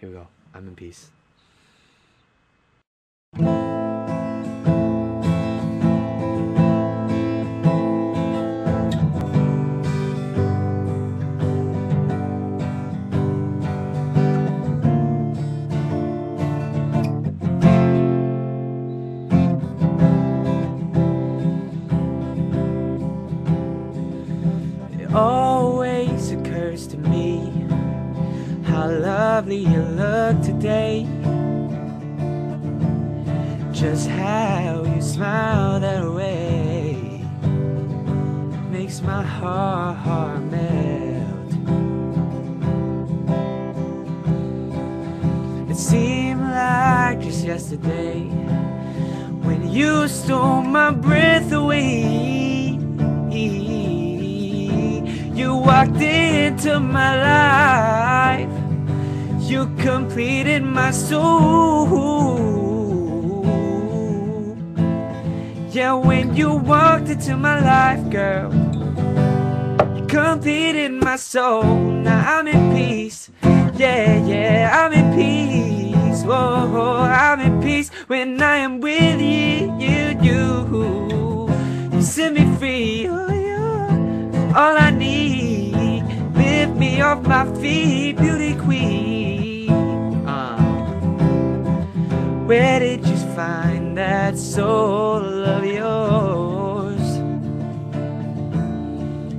Here we go. I'm in peace. It always occurs to me how lovely you look today. Just how you smile that way makes my heart melt. It seemed like just yesterday when you stole my breath away. You walked into my life. Completed my soul. Yeah, when you walked into my life, girl, you completed my soul. Now I'm in peace. Yeah, yeah, I'm in peace. Whoa, I'm in peace when I am with you. You, you, you set me free. Oh, you're all I need. Lift me off my feet, beauty queen. Where did you find that soul of yours?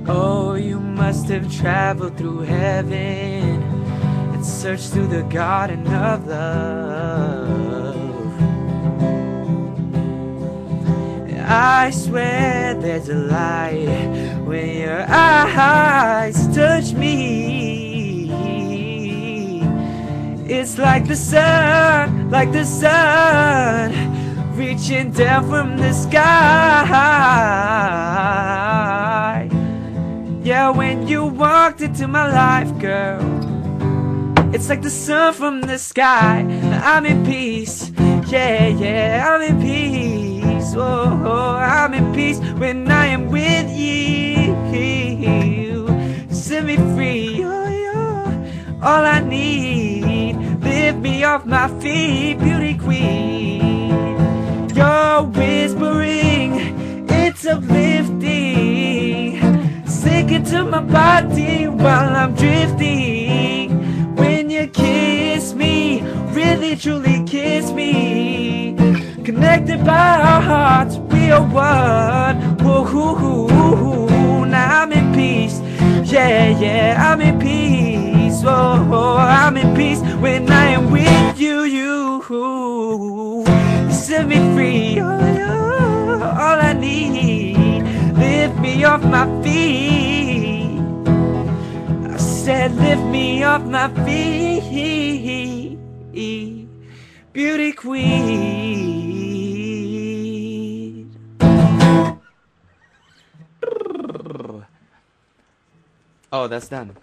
Oh, you must have traveled through heaven and searched through the garden of love. I swear there's a light when your eyes touch me. It's like the sun, like the sun, reaching down from the sky. Yeah, when you walked into my life, girl, it's like the sun from the sky. I'm in peace, yeah, yeah, I'm in peace. Oh, oh, I'm in peace when I am with you. Set me free, oh, you're all I need. Off my feet, beauty queen. You're whispering, it's uplifting. Sinking to my body while I'm drifting. When you kiss me, really truly kiss me. Connected by our hearts, we are one. Whoa, hoo, hoo, hoo. now I'm in peace. Yeah, yeah, I'm in peace. I'm in peace when I am with you. You, you set me free. Oh, all I need. Lift me off my feet. I said, lift me off my feet. Beauty queen. Oh, that's done.